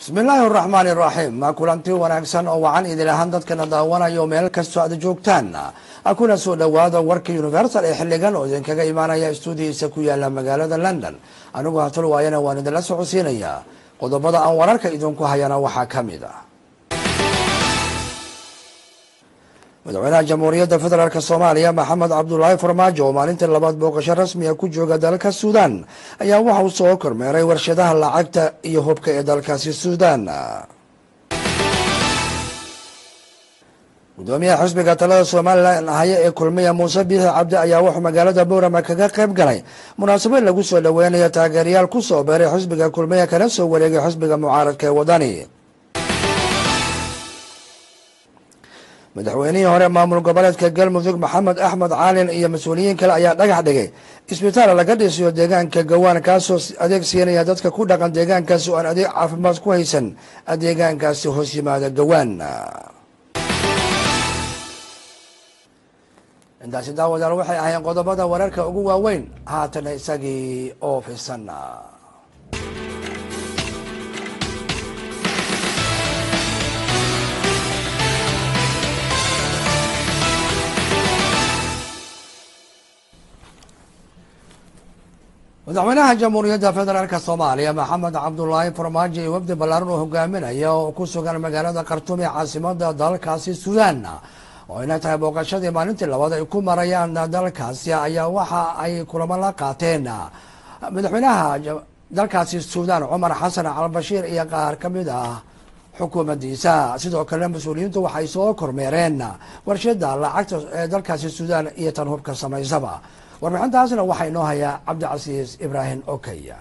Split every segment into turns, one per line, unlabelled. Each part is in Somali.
bismi illaahi araxmaani iraxiim ma kulanti wanaagsan oo wacan idil ahaan dadkana daawanayo meel kastoo aad joogtaan kuna soo dhowaada warka universal ee xiligan oo idinkaga imaanaya stuudihiisa ku yaalla magaalada london. Anigu hatul waayana waan idinla socodsiinayaa qodobada aan wararka idinku hayana waxaa ka mid ah madaxweynaha jamhuuriyadda federaalk soomaaliya maxamed cabdulaahi farmaajo oo maalintii labaad booqasho rasmiga ku jooga dalka suudan ayaa waxa uu soo kormeeray warshadaha lacagta iyo hubka ee dalkaasi suudan gudoomiyaha xisbiga talada somalilan haya ee kulmiya muuse biixi cabdi ayaa wuxuu magaalada boorama kaga qayb galay. Munaasabad lagu soo dhoweynayo taageerayaal ku soo beeray xisbiga kulmiya kana soo wareegay xisbiga mucaaradka ee wadani madaxweynihii hore maamul goboleedka galmudug maxamed axmed caalin iyo mas'uuliyiin kale ayaa dhagax dhigay. Isbitaal laga dhisiyo deegaanka gawaan kaasoo adeeg siinaya dadka ku dhaqan deegaankaasi oo aan adeeg caafimaad ku haysan deegaankaasi hoos yimaada gawaan intaasi daawadaal waxay ahayn qodobada wararka ugu waaweyn. Haatana isagii oo fisan madaxweynaha jamhuuriyadda federaalk soomaaliya maxamed cabdulaahi farmaajo iyo wafdi ballaaran oo hogaaminaya oo ku sugan magaalada khartuum ee caasimada dalkaasi suudaan oo inay tahay booqashadii maalintii labaad ay ku marayaan dalkaasi ayaa waxa ay kulamo la qaateen. Madaxweynaha dalkaasi suudaan cumar xasan calbashiir iyo qaar ka mid ah xukuumaddiisa sidoo kale mas'uuliyiintu waxay soo kormeereen warshada lacagta ee dalkaasi suudaan iyo tan hubka samaysaba warbixintaasna waxaa inoo hayaa cabdicasiis ibraahim okaya.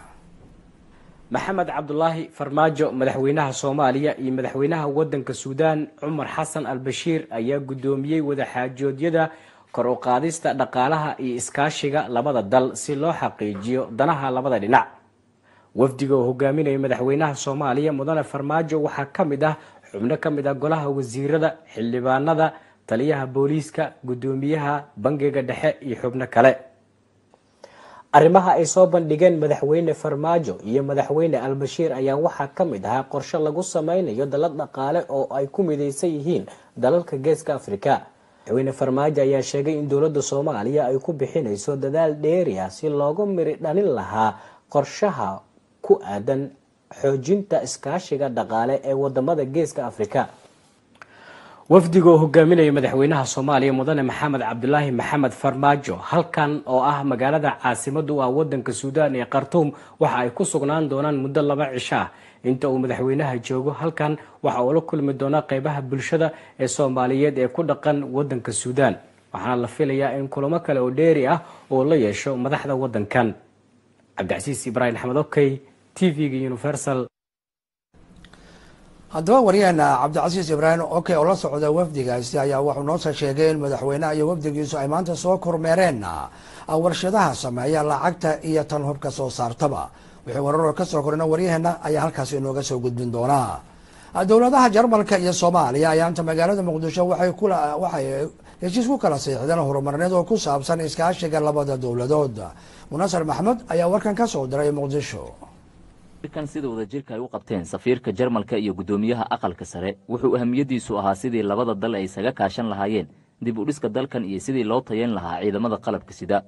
Maxamed cabdulaahi farmaajo madaxweynaha soomaaliya iyo madaxweynaha wadanka suudaan cumar xasan al bashiir ayaa guddoomiyey wadaxaajoodyada kor u qaadista dhaqaalaha iyo iskaashiga labada dal si loo xaqiijiyo danaha labada dhinac. Wafdiga oo hogaaminaya madaxweynaha soomaaliya mudane farmaajo waxaa ka mid ah xubno ka mid ah golaha wasiirada xildhibaanada taliyaha booliiska guddoomiyaha bangiga dhexe iyo xubno kale arrimaha ay soo bandhigeen madaxweyne farmaajo iyo madaxweyne albashiir ayaa waxaa ka mid ahaa qorshe lagu sameynayo dalad dhaqaale oo ay ku midaysan yihiin dalalka geeska afrika. Madaxweyne farmaajo ayaa sheegay in dowladda soomaaliya ay ku bixinayso dadaal dheeri ah si loogu miri dhalin lahaa qorshaha ku aadan xoojinta iskaashiga dhaqaale ee waddamada geeska afrika wafdiga oo hogaaminaya madaxweynaha soomaaliya mudane maxamed cabdulaahi maxamed farmaajo. Halkan oo ah magaalada caasimada u ah wadanka suudaan ee khartuum waxa ay ku sugnaan doonaan muddo laba cisho ah inta uu madaxweynaha joogo halkan waxa uu la kulmi doonaa qeybaha bulshada ee soomaaliyeed ee ku dhaqan wadanka suudaan. Waxaana la filayaa in kulamo kale oo dheeri ah oo la yeesho madaxda wadankan cabdicasiis ibraahim axmed okey t v-ga universal
haddaba waryaheena cabdicasiis ibraahim oke oo la socda wafdigaasi ayaa wuxuu noosoo sheegay in madaxweynaha iyo wafdigiisu ay maanta soo kormeereen warshadaha sameeya lacagta iyo tan hubka soo saartaba. Wixii wararoo ka soo korina waryaheena ayaa halkaasi inooga soo gudbin doonaa dowladaha jarmalka iyo soomaaliya ayaa inta magaalada muqdisho waxay heshiis ku kala siixdeen horumarneed oo ku saabsan iskaashiga labada dowladood. Munasar maxmed ayaa warkan ka soo diray muqdisho
kan sida wadajirka ay u qabteen safiirka jarmalka iyo guddoomiyaha aqalka sare wuxuu ahamiyadiisu ahaa sidii labada dal ay isaga kaashan lahaayeen dib u dhiska dalkan iyo sidii loo tayayn lahaa ciidamada qalabka sida.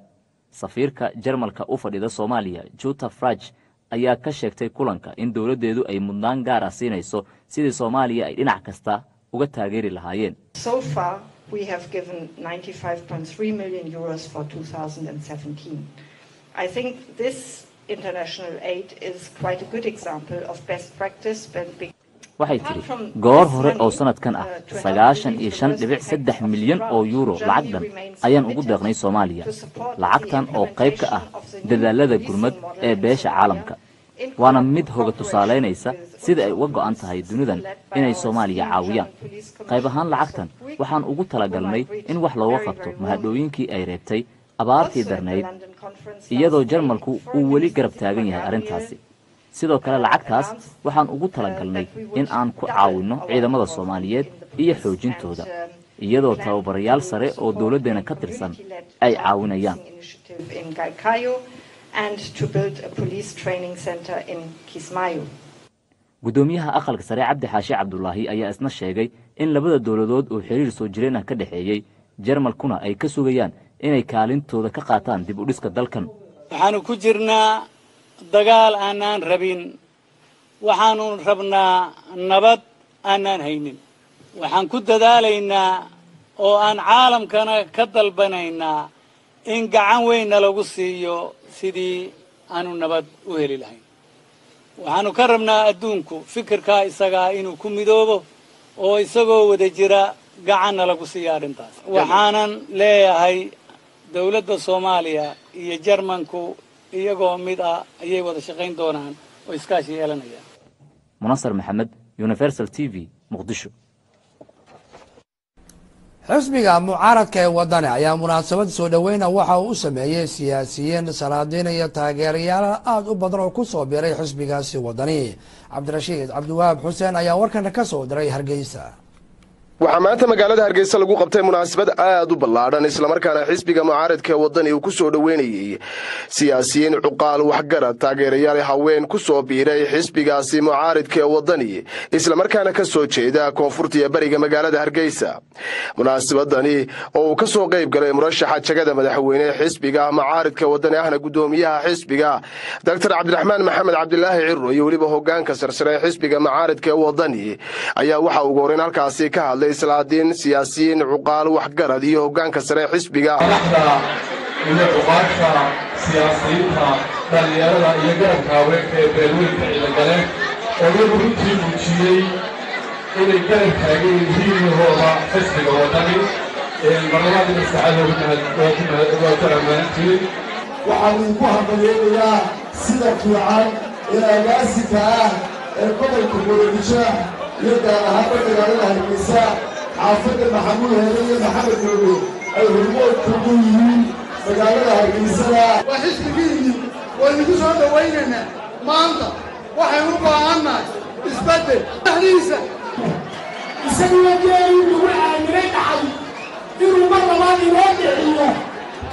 Safiirka jarmalka u fadhida soomaaliya juta fraj ayaa ka sheegtay kulanka in dowladdeedu ay mudnaan gaar ah siinayso sidii soomaaliya ay dhinac kasta uga taageeri lahaayeen waxay tidhi goor hore oo sanadkan ah sagaashan iyo shan dhibic saddex milyan oo yuuro lacag dhan ayaan ugu deeqnay soomaaliya. lacagtan oo qayb ka ah dadaalada gurmad ee beesha caalamka. waana mid hoga tusaalaynaysa sida ay uga go'an tahay dunidan inay soomaaliya caawiyaan. Qayb ahaan lacagtan waxaan ugu talagalnay in wax looga qabto mahadhooyinkii ay reebtay abaartii darnayd iyadoo jarmalku uu weli garab taagan yahay arrintaasi sidoo kale lacagtaas waxaan ugu talagalnay in aan ku caawinno ciidamada soomaaliyeed iyo xoojintooda iyadoo tababarayaal sare oo dowladdeena ka tirsan ay caawinayaan
and to build a police training center in Kismayo.
guddoomiyaha aqalka sare cabdi xaashi cabdulaahi ayaa isna sheegay in labada dowladood uu xiriir soo jireen ah ka dhexeeyey jarmalkuna ay ka sugayaan inay kaalintooda ka qaataan dib u dhiska dalkan.
Waxaanu ku jirnaa dagaal aanaan rabin. Waxaanu rabnaa nabad aanaan haynin. Waxaan ku dadaalaynaa oo aan caalamkana ka dalbanaynaa in gacan weynna lagu siiyo sidii aanu nabad u heli lahayn. Waxaanu ka rabnaa adduunku fikirkaa isagaa inuu ku midoobo oo isagoo wada jira gacanna lagu siiya arrintaas. Waxaanan leeyahay dowladda soomaaliya iyo jarmanku iyagoo mid ah ayay wada shaqayn doonaan oo iskaashi yeelanayaan.
Munasar maxamed universal t v muqdisho.
Xisbiga mucaaradka ee wadani ayaa munaasabad soo dhoweyna waxa uu u sameeyey siyaasiyiin salaadiin iyo taageerayaal aada u badan oo ku soo biiray xisbigaasi wadani cabdirashiid cabdiwahaab xuseen ayaa warkan ka soo diray hargeysa
waxaa maanta magaalada hargeysa lagu qabtay munaasabad aad u ballaadhan islamarkaana xisbiga mucaaradka wadani uu ku soo dhoweynayey siyaasiyiin cuqaal waxgarad taageerayaal haween ku soo biiray xisbigaasi mucaaridka wadani islamarkaana ka soo jeeda koonfurta iyo beriga magaalada hargeysa. Munaasabadani oo uu ka soo qayb galay murashaxa jagada madaxweyne xisbiga mucaaridka wadani ahna guddoomiyaha xisbiga. Doctor cabdiraxmaan maxamed cabdilaahi ciro iyo weliba hogaanka sarsare xisbiga mucaaridka wadani ayaa waxa ugu horeyn halkaasi ka hadlay islaadiin siyaasiyiin cuqaal waxgarad iyo hogaanka sare xisbiga.
Iyo cuqaasha siyaasiyiinta dhallinyarada iyo garabka haweenka ee beelweynka ciidagaleen oo iyagu runtii muujiyey inay garab taagan yihiin hooda xisbiga wadani marlabaadii maskaxada waa ku ammaantiin
waxaan idinku hambalyeelayaa sida fiican ee agaasika ah ee gobolka muqdisho iyo gaar ahaanba magaalada hargeysa xaafadda maxamuud heere iyo maxamed goobe ay hormood kugu yihiin magaalada hargeysada
waa xisbigiinni waynugu soo dhowaynaynaa maanta waxaynu u baahannahay isbeddel. Dhexdiisa.
Isaguna geelii lagu aaminay dhacay. Inuu mar labaad inoo dhiciyo.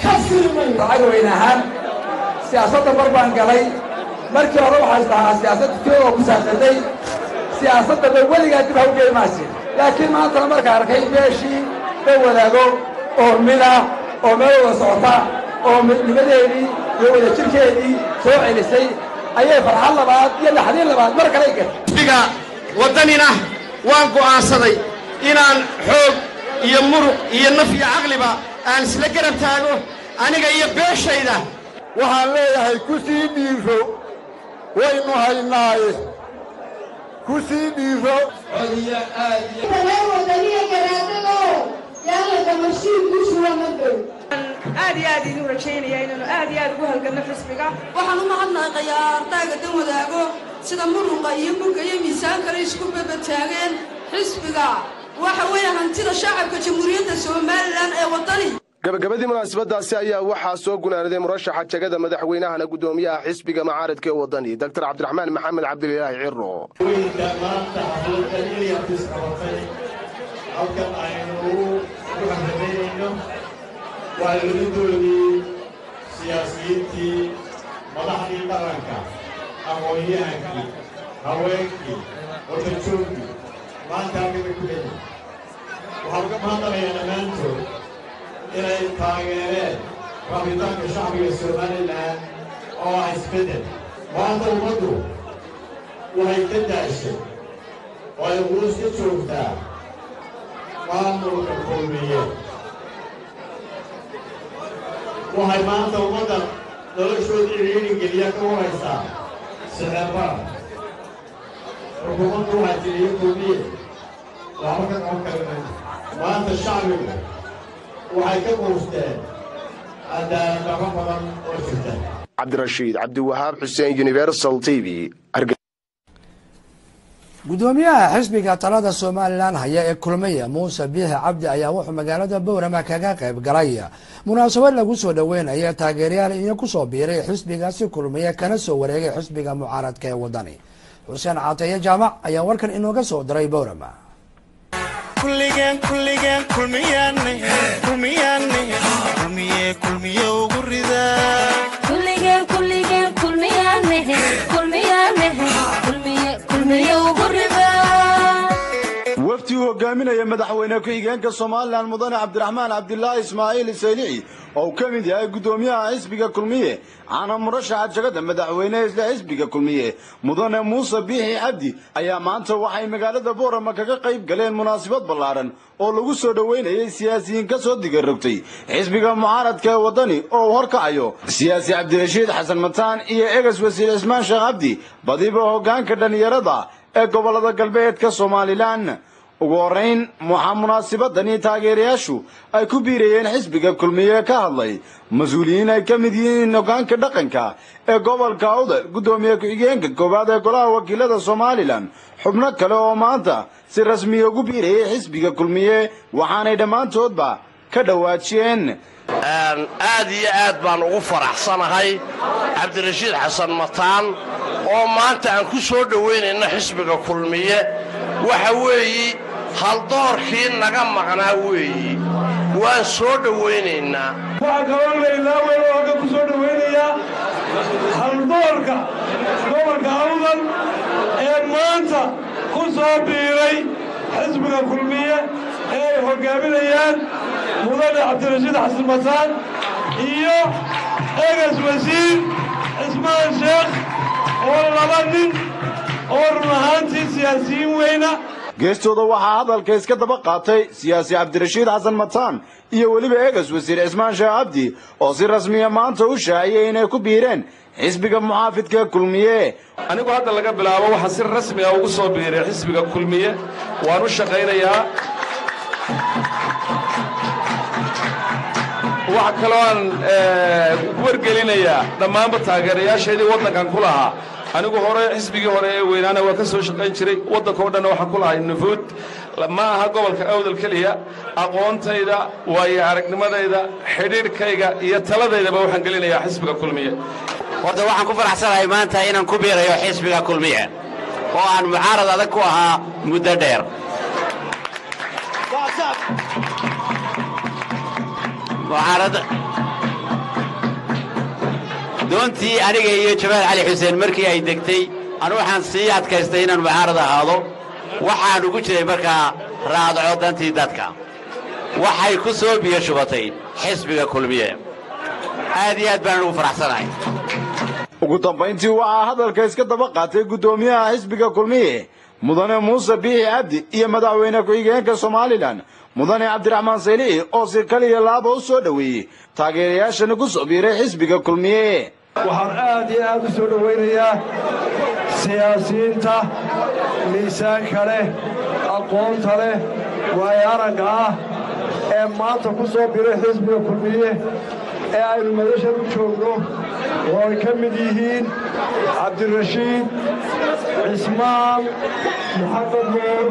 Ka silmay
lacag weyn ahaan siyaasadda mar baan galay. Markii hore waxaa isdhahaa siyaasadda keogoo ku saabsantay siyaasadda ba weligaa dib haw geemaasi laakiin maantana markaa arkay meeshii la wadaago oo mida oo meel wada socota oo midnimadeedii iyo wadajirkeedii soo celisay ayay farxad labaad iyo naxdiin labaad mar kale
xisbiga waddanina waan go'aansaday inaan xoog iyo muruq iyo naf iyo caqliba aan isla garab taago aniga iyo beeshayda.
Waxaan leeyahay ku sii dhiiro waynu haynaaye ku sii
aad
wadaniya garaadado yaalaka mashiin ku shuba ma dhow
aad iyo aad idin rajaynaya inaanu aad iyo aad ugu halganno xisbiga.
Waxaan u mahadnaqayaa ardayga dan wadaago sida muruqa iyo mugga iyo miisaan kale isku babataageen xisbiga waxa weeye hantida shacabka jamhuuriyadda somalilan ee waddani
gabagabadii munaasabadaasi ayaa waxaa soo gunaanaday murashaxa jagada madaxweynahana guddoomiyaha xisbiga mucaaradka ee wadani doctor cabdiraxmaan maxamed cabdilaahi ciro
madaxdii qaranka aqoon-yahankii haweenkii wadajoogii maanta waxaan uga mahadnaqayaa dhammaantood inay taageereen rabitaanka shacbiga somalilan oo ah isbeddel maanta ummaddu waxay ka daashay oo ay quus ka joogtaa maamulka kulmiye waxay maanta ummadda noloshooda iriiri geliya ka waraysaa sicirbar xukuumaddu waxaa tiriyo kulmiye waxba ka qaban kari mayno maanta shacbigu waxay ka quusteen cadaalad darro badan oo jirta
cabdirashiid cabdiwahaab xuseen universal t v
guddoomiyaha xisbiga talada somalilan haya ee kulmiya muuse biixi cabdi ayaa wuxuu magaalada bowrama kaga qayb galay. Munaasabad lagu soo dhoweynaya taageerayaal iyo ku soo biiray xisbigaasi kulmiye kana soo wareegay xisbiga mucaaradka ee wadani. Xuseen caataye jaamac ayaa warkan inooga soo diray bowrama
kulligeen kulligeen kulmiyaane kulmiyaane kulmiye kulmiye
hogaaminaya madaxweyne ku-xigeenka somalilan mudane cabdiraxmaan cabdilaahi ismaaciil saylici oo ka mid yahay guddoomiyaha xisbiga kulmiye caana murashaxa jagada madaxweyne isla xisbiga kulmiye mudane muuse biixi cabdi ayaa maanta waxay magaalada boorama kaga qayb galeen munaasabad ballaadhan oo lagu soo dhoweynayay siyaasiyiin ka soo digarogtay xisbiga mucaaradka ee waddani oo uu horkacayo siyaasi cabdirashiid xasan mataan iyo egas wasiir cismaan sheekh cabdi badiba hoggaanka dhallinyarada ee gobollada galbeedka somalilan ugu horrayn waxaa munaasabadani taageerayaashu ay ku biirayeen xisbiga kulmiye ka hadlay mas'uuliyiin ay ka mid yihiin hoggaanka dhaqanka ee gobolka awdal guddoomiye ku-xigeenka koowaad ee golaha wakiilada somalilan. Xubno kale oo maanta si rasmiya ugu biirayay xisbiga kulmiye waxaanay dhammaantoodba ka dhowaajiyeen
aad iyo aad baan ugu faraxsanahay cabdirashiid xasan mataan oo maanta aan ku soo dhowaynayno xisbiga kulmiye. Waxa weeyi haldoorkii naga maqnaa weeyi? Waan soo dhowaynaynaa
waxaa kaloo laylaa weyn oo halka ku soo dhowaynayaa haldoorka gobolka awdal ee maanta ku soo biiray xisbiga kulmiye ee ay hoggaaminayaan mudane cabdirashiid xasan mataan iyo egas wasiir cismaan sheekh oo laba nin oo run ahaantii siyaasiyiin weyna
geestooda waxaa hadalka iska daba qaatay siyaasi cabdirashiid xasan mataan iyo weliba eegas wasiir cismaan sheekh cabdi oo si rasmiya maanta u shaaciyey inay ku biireen xisbiga muxaafidka kulmiye.
Anigu hadda laga bilaabo waxaa si rasmi ah ugu soo biiray xisbiga kulmiye. Waan u shaqaynayaa. Waxaa kaloo aan wargelinayaa. Dhammaanba taageerayaashaydii waddankan ku lahaa anigu hore xisbigii hore ee weynaana waa ka soo shaqayn jiray. Waddankao dhanna waxaan ku lahay nufuud. Ma aha gobolka awdal keliya. Aqoontayda waayo aragnimadayda xidhiidhkayga iyo taladaydaba waxaan gelinayaa xisbiga kulmiye
horta waxaan ku faraxsanahay maanta inaan ku biirayo xisbiga kulmiye oo aan mucaarad adag ku ahaa muddo dheer doontii aniga iyo jamaal cali xuseen markii ay degtay anu waxaan sii adkaystay inaan mucaarad ahaado. Waxaan ugu jiray markaa raadco dantii dadka. Waxay ku soo biyo shubatay xisbiga kulmiye. Aad iyo aad baan ugu faraxsanahay.
Ugu dambayntii waxaa hadalka iska daba qaatay guddoomiyaha xisbiga kulmiye mudane muuse biixi cabdi iyo madaxweyne ku-xigeenka somalilan mudane cabdiraxmaan saylici oo si kaliya laaba u soo dhoweeyey taageerayaashana ku soo biiray xisbiga kulmiye
waxaan aad iyo aad u soo dhowaynayaa siyaasiyiinta miisaanka leh aqoonta leh waayo aragga ah ee maanta ku soo biray xisbiga kulmiye ee aynu madashan u joogno. Oo ay ka mid yihiin cabdirashiid cismaan maxamed nuur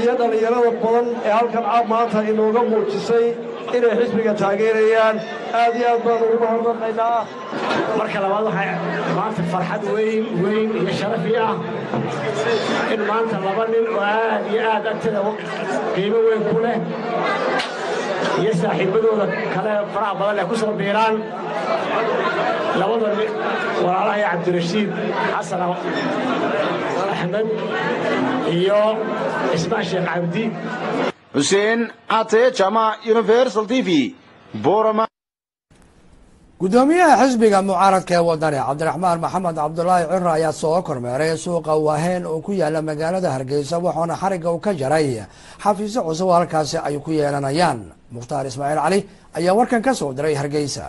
iyo dhallinyarada badan ee halkan maanta inooga muujisay inay xisbiga taageerayaan. Aad iyo aad baan ugu mahadnaqaynaa.
Marka labaad waxaa maanta farxad weyn weyn iyo sharafi ah. In maanta laba nin oo aad iyo aad agtada qiimo weyn ku leh iyo saaxiibbadooda kale faraha badan ay ku soo biiraan. Labada nin walaalahay cabdirashiid xasan axmed iyo cismaan sheekh cabdi
xuseen cataye jamac universal t v borama.
Guddoomiyaha xisbiga mucaaradka ee wadani cabdiraxmaan maxamed cabdulaahi ciro ayaa soo kormeeray suuqa waaheen oo ku yaalla magaalada hargeysa waxaana xarigga uu ka jaray xafiisyo cusub halkaasi ay ku yeelanayaan. Mukhtaar ismaaciil cali ayaa warkan ka soo diray hargeysa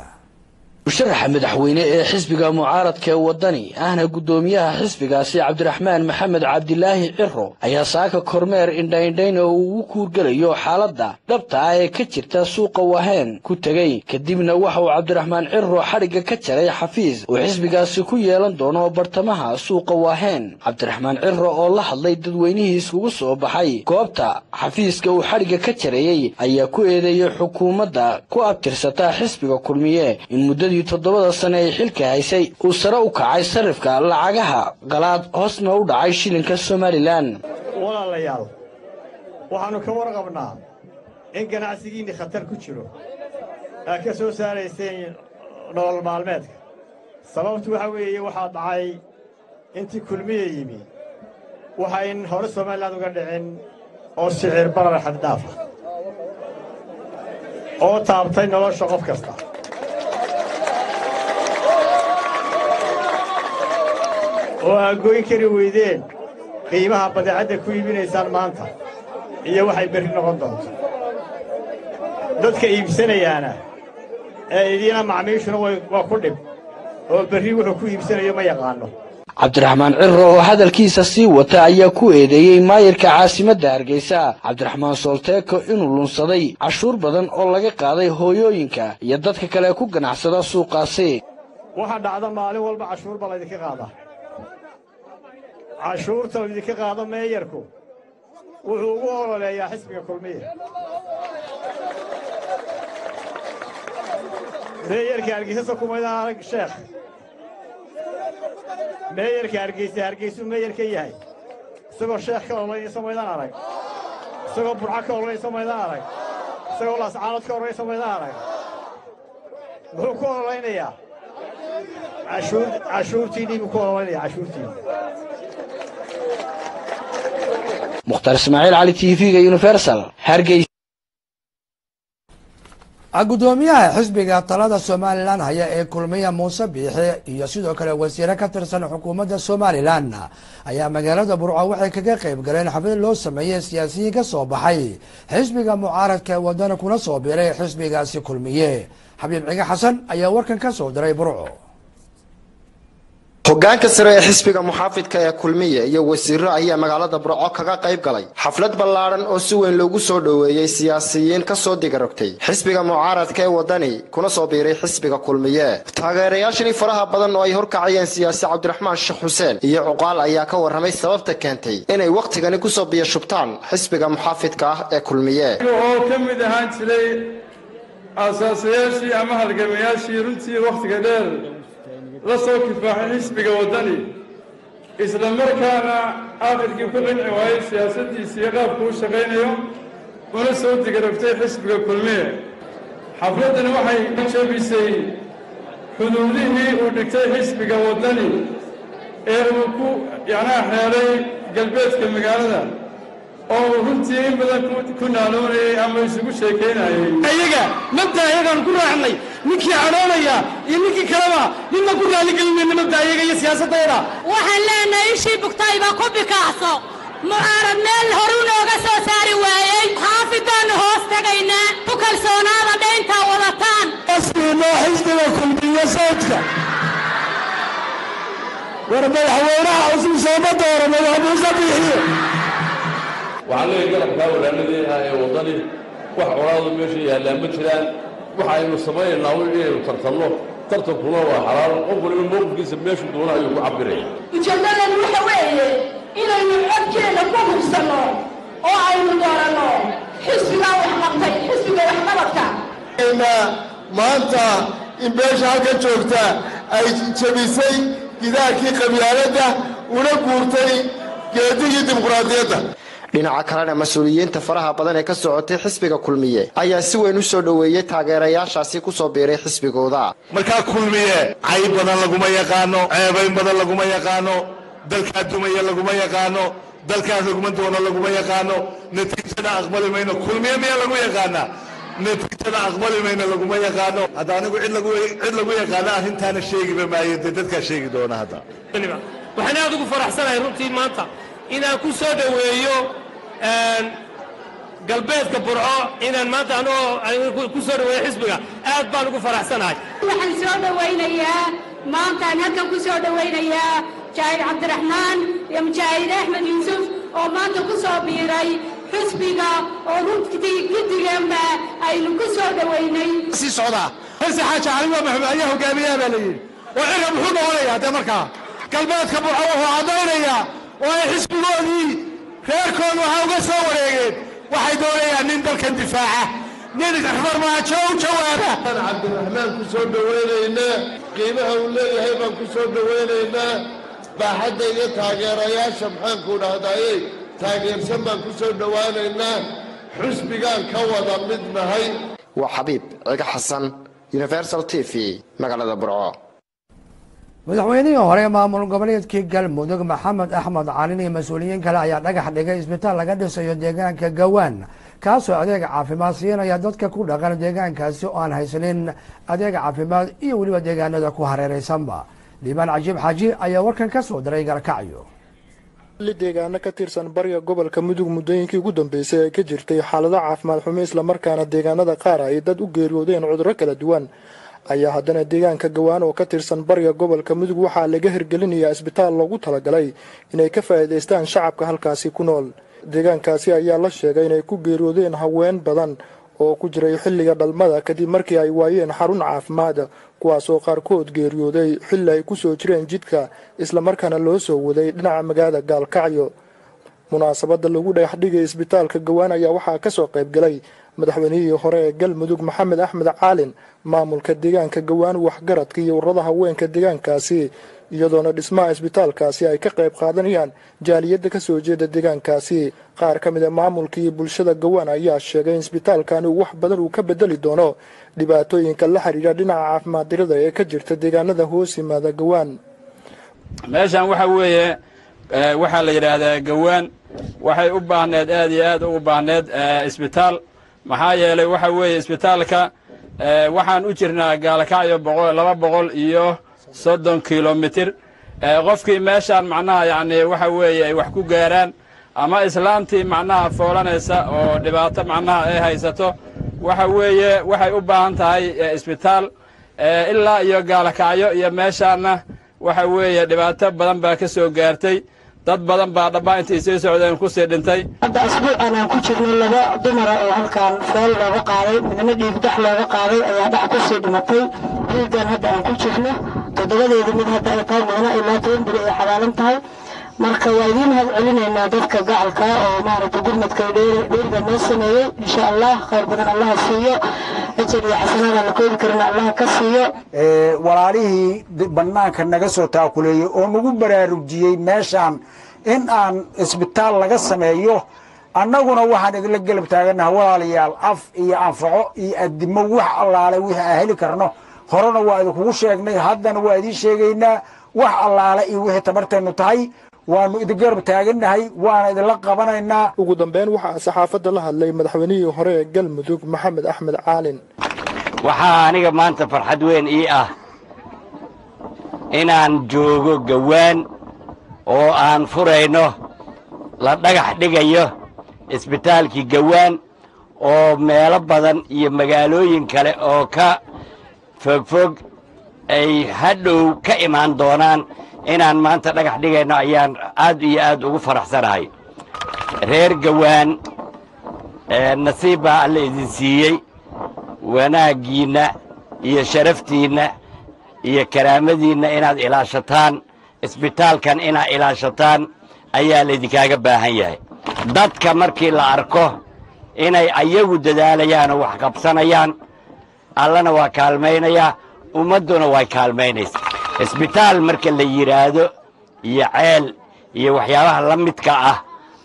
musharaxa madaxweyne ee xisbiga mucaaradka ee waddani ahna guddoomiyaha xisbigaasi cabdiraxmaan maxamed cabdilaahi ciro ayaa saaka kormeer indhaindhayn oo uu ugu kuurgelayo xaaladda dhabta ah ee ka jirta suuqa waheen ku tegey kadibna waxa uu cabdiraxmaan ciro xadhigga ka jaray xafiis uu xisbigaasi ku yeelan doono bartamaha suuqa waheen. Cabdiraxmaan ciro oo la hadlay dadweynihii iskugu soo baxay goobta xafiiska uu xadhigga ka jareeyey ayaa ku eedeeyey xukuumadda ku abtirsata xisbiga kulmiye. In muddadii toddobada sane ee xilka haysay uu sare u kacay sarifka lacagaha qalaad hoosna u dhacay shilinka somalilan.
Walaalayaal waxaannu ka warqabnaa in ganacsigiinni khatar ku jiro. Aad ka soo saarayseen nolol maalmeedka. Sababtu waxa weeye waxaa dhacay intii kulmiya yimi. Waxayn hore somalilan uga dhicin oo sicir barar xaddaafa oo taabtay nolosha qof kasta oo aad goyn kari weydeen qiimaha badeecadda ku iibinaysaan maanta iyo waxay berri noqon doonto. Dadka iibsanayaana ee idiina macmiishuna waa ku dhib oo berri wuxuu ku iibsanayo ma yaqaanno
cabdiraxmaan cirro oo hadalkiisa sii wata ayaa ku eedeeyey maayirka caasimadda hargeysa. Cabdiraxmaan soolteeko inuu lunsaday cashuur badan oo laga qaaday hooyooyinka iyo dadka kale ku ganacsada suuqaasi
waxaa dhacda maalin walba cashuur baa laydinka qaadaa cashuurta laydinka qaado meeyarku wuxuu ugu ololeeyaa xisbiga kulmiya meeyarka hargeysa kumaydaan arag sheekh. Meeyarka hargeysa hargeysuu meeyar ka yahay. Isagoo sheekh ka ololaysa maydaan arag. Isagoo burco ka ololaysa maydaan arag. Isagoo laascaanood ka ololaysa maydaan arag. Muxuu ku ololaynayaa
mukhtaar ismaaciil cali t v-ga universal hargeysa.
Gudoomiyaha xisbiga talada somalilan haya ee kulmiya muuse biixi iyo sidoo kale wasiire ka tirsan xukuumadda somalilan ayaa magaalada burco waxay kaga qayb galeen xaflad loo sameeyey siyaasiyiin ka soo baxay. Xisbiga mucaaradka ee wadana kuna soo biiray xisbigaasi kulmiye xabiib cige xasan ayaa warkan ka soo diray burco
hoggaanka sare ee xisbiga muxaafidka ee kulmiye iyo wasiiro ayaa magaalada burco kaga qayb galay xaflad ballaadhan oo si weyn loogu soo dhoweeyey siyaasiyiin ka soo digarogtay xisbiga mucaaradka ee waddani kuna soo biiray xisbiga kulmiye. Taageerayaashani faraha badan oo ay horkacayeen siyaasi cabdiraxmaan sheekh xuseen iyo cuqaal ayaa ka warramay sababta keentay inay wakhtigani ku soo biyashubtaan xisbiga muxaafidka ah ee kulmiye.
Oo ka mid ahaan jiray aasaasayaashii ama halgamayaashii runtii wakhtiga dheer la soo kifaaxay xisbiga waddani isla markaana aakhirkii ku qinci waayey siyaasaddiisa iyo qaabku u shaqaynayo una soo digarogtay xisbiga kulmiye. Xafladdani waxay jebisay xuduudihii uu dhigtay xisbiga waddani ee uu ku yacnaa xeelay galbeedka magaalada oo uu runtii in badan ku naaloonayay ama isugu sheekaynayay.
Ayaga mabda ayagaan ku raacnay ninkii cadhoonaya iyo ninkii kaleba ninna ku raaligelinayna mabda ayaga iyo siyaasadayda
waxaan leenahay ishii bugtayba ku bikaacso mucaarad meel horu nooga soo saari waayey. Xaafidaannu hoos tegaynaa. Ku kalsoonaada dhayntaa wadataan.
Asliinoo xisbiga kulmiyo sawdka war madaxweynaha cusub sooma dooro madax muuse biixiyo
waxaan leeyahay garabkaa walaaladii ah ee waddani wax colaadu meesha yaallaan ma jiraan waxaynu samaynaynaa inaynu tartanno. Tartankuna waa xalaal qof waliba mowqifkiisa meeshu doona ayuu ku cabiraya
ujeeddadan waxa weeye inaynu codkeenna ku hubsanno oo aynu dooranno. Xisbigaa waxqabtay xisbiga waxqabadka
maanta in beesha halkan joogta ay jebisay gidaarkii qabyaaladda una guurtay geedigii dimuqraadiyadda
dhinaca kalena mas'uuliyiinta faraha badan ee ka socotay xisbiga kulmiye ayaa si weyn u soo dhoweeyey taageerayaashaasi ku soo biiray xisbigooda.
Markaa kulmiye cayb badan laguma yaqaano ceebayn badan laguma yaqaano dalkaa dumaya laguma yaqaano dalkaas laguma doono laguma yaqaano natiijada aqbali mayno kulmiye miyaa lagu yaqaanaa natiijada aqbali mayno laguma yaqaano. Hadda anigu cid lagu cid lagu yaqaano arrintaana sheegiba maayo dee dadkaa sheegi doona hadda.
Waxaan aad ugu faraxsanahay runtii maanta. Inaan ku soo dhoweeyo galbeedka burco inaan maanta anigoo ku soo dhoweeyo xisbiga aad baan ugu faraxsanahay.
Waxaan soo dhowaynayaa maantaan halkan ku soo dhowaynayaa mujaahid cabdiraxmaan iyo mujaahid axmed yuusuf oo maanta ku soo biiray xisbiga oo runtii guddiganba aynu ku soo dhowaynay
sii socdaa hase xaaja caliwa maxamed ayaa hogaamiyaha baa la yidhi. Oo cirka muxuu noqonayaa dee markaa galbeedka burco wuxuu caddaynayaa oo ay xisbigoodii reerkoodu waxaa uga soo wareegeen. Waxay doonayaan nin dalkan difaaca. Nin farmaajo u jawaaba.
Cabdiraxmaan ku soo dhowaynaynaa qiimaha uu leeyahay baan ku soo dhowaynaynaa baaxadda iyo taageerayaasha maxaanku dhahdaye taageersan baan ku soo dhowaanaynaa xusbigaan ka wada mid nahay.
Waa xabiib ciga xasan universal t v magaalada burco
madaxweynihii hore maamul goboleedkii galmudug maxamed axmed calin iyo mas'uuliyiin kale ayaa dhagax dhigay isbitaal laga dhisayo deegaanka gawaan kaasoo adeeg caafimaad siinaya dadka ku dhaqan deegaankaasi oo aan haysanin adeeg caafimaad iyo weliba deegaanada ku hareeraysanba liibaan cajiib xaaji ayaa warkan ka soo diray galkacyo
deegaano ka tirsan bariga gobolka mudug muddooyinkii ugu dambeysay ay ka jirtay xaalado caafimaad xumo islamarkaana deegaanada qaar ay dad u geeriyoodeen cudurro kala duwan ayaa haddana deegaanka gawaan oo ka tirsan bariga gobolka mudug waxaa laga hirgelinayaa isbitaal loogu talagalay inay ka faa'iidaystaan shacabka halkaasi ku nool. Deegaankaasi ayaa la sheegay inay ku geeriyoodeen haween badan oo ku jiray xilliga dhalmada kadib markii ay waayeen xarun caafimaad kuwaasoo qaarkood geeriyooday xilli ay ku soo jireen jidka islamarkaana loo soo waday dhinaca magaalada gaalkacyo. Munaasabadda lagu dhagax dhigay isbitaalka gawaan ayaa waxaa ka soo qayb galay madaxweynihii hore ee galmudug maxamed axmed caalin maamulka deegaanka gawaan waxgaradka iyo warrada haweenka deegaankaasi iyadoona dhismaha isbitaalkaasi ay ka qayb qaadanayaan jaaliyadda ka soo jeeda deegaankaasi. Qaar ka mid a maamulka iyo bulshada gawaan ayaa sheegay in isbitaalkani wax badan uu ka bedeli doono dhibaatooyinka la xidhiidha dhinaca caafimaad dirada ee ka jirta deegaanada hoos yimaada gawaan.
Meeshan waxa weeye waxaa la yidhaahdaa gawaan waxay u baahneed aad iyo aad ugu baahneed isbitaal maxaa yeelay waxa weeye isbitaalka waxaan u jirnaa gaalkacyo laba boqol iyo soddon kilomitir. Qofkii meeshaan macnaha yacni waxa weeye ay wax ku gaaraan ama islaantii macnaha foolanaysa oo dhibaato macnaha ay haysato waxa weeye waxay u baahan tahay isbitaal ilaa iyo gaalkacyo iyo meeshaanna waxa weeye dhibaato badan baa ka soo gaartay dad badan baa dhabbaa intay sii socdeen ku sii dhintay.
Hadda asbuucan aan ku jirno laba dumara oo halkaan fool looga qaaday midna dhiigdax looga qaaday ayaa dhax ku sii dhimatay. Dhiiggan hadda aan ku jirno toddobadeeda mid hadda ay tahay midna ilaa toban beri ay xabaalan tahay. Marka waa idiin mahad celinaynaa dadka gacalka oo maaragta gurmadka dheeriga noo sameeyey. Insha allah khayr badan allaha siiyo siiyo.
Walaalihii bannaanka naga soo taakuleeyey oo nagu baraarujiyey meeshaan in aan isbitaal laga sameeyo. Annaguna waxaan idinla gelab taaganaha walaalayaal af iyo anfaco iyo addimo wax allaale wixii aan heli karno. Horena waa idinkugu sheegnay haddana waa idiin sheegaynaa wax allaale iyo wixii tabarteennu tahay waanu idin garab taagannahay waana idinla qabanaynaa.
Ugu dambeyn waxaa saxaafadda la hadlay madaxweynihii hore ee galmudug maxamed axmed caalin.
Waxaa aniga maanta farxad weyn ii ah inaan joogo gawaan oo aan furayno la dhagax dhigayo isbitaalkii gawaan oo meelo badan iyo magaalooyin kale oo ka fogfog ay hadhow ka imaan doonaan inaan maanta dhagax dhigayno ayaan aad iyo aad ugu faraxsanahay. Reer gawaan nasiib baa alla idin siiyey wanaaggiinna iyo sharaftiinna iyo karaamadiinna inaad ilaashataan isbitaalkan inaad ilaashataan ayaa laydinkaaga baahan yahay. Dadka markii la arko inay ayagu dadaalayaan oo wax qabsanayaan allana waa kaalmaynayaa ummadduna way kaalmaynaysa isbitaal marka la yidhaahdo iyo ceel iyo waxyaabaha la midka ah